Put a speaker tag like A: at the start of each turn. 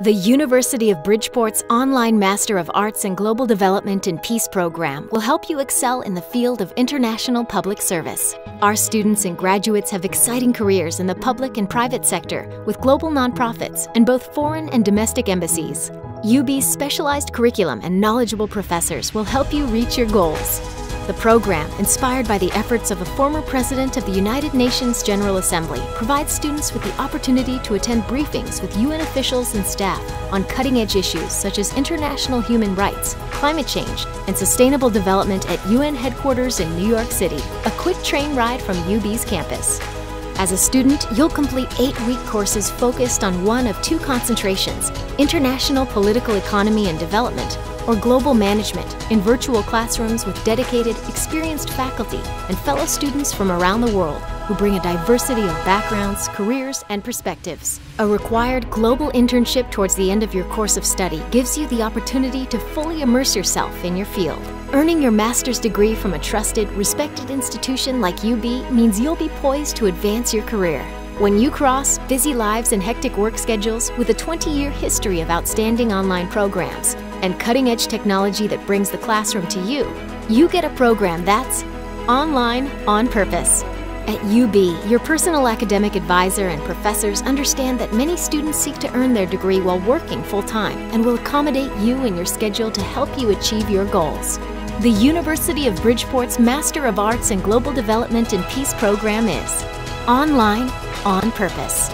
A: The University of Bridgeport's online Master of Arts in Global Development and Peace program will help you excel in the field of international public service. Our students and graduates have exciting careers in the public and private sector with global nonprofits and both foreign and domestic embassies. UB's specialized curriculum and knowledgeable professors will help you reach your goals. The program, inspired by the efforts of a former president of the United Nations General Assembly, provides students with the opportunity to attend briefings with UN officials and staff on cutting edge issues such as international human rights, climate change, and sustainable development at UN headquarters in New York City. A quick train ride from UB's campus. As a student, you'll complete eight week courses focused on one of two concentrations international political economy and development, or global management, in virtual classrooms with dedicated, experienced faculty and fellow students from around the world who bring a diversity of backgrounds, careers, and perspectives. A required global internship towards the end of your course of study gives you the opportunity to fully immerse yourself in your field. Earning your master's degree from a trusted, respected institution like UB means you'll be poised to advance your career. When you cross busy lives and hectic work schedules with a 20 year history of outstanding online programs and cutting edge technology that brings the classroom to you, you get a program that's online on purpose. At UB, your personal academic advisor and professors understand that many students seek to earn their degree while working full time and will accommodate you in your schedule to help you achieve your goals. The University of Bridgeport's Master of Arts in Global Development and Peace program is online on purpose.